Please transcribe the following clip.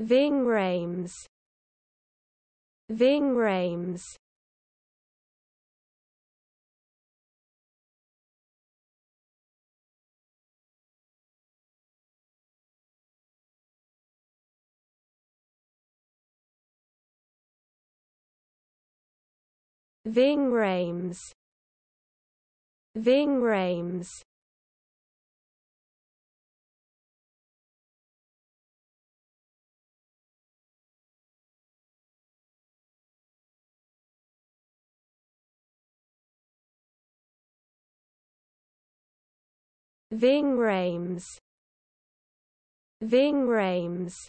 Vingrames Vingrames Vingrames Vingrames Vingrames Vingrames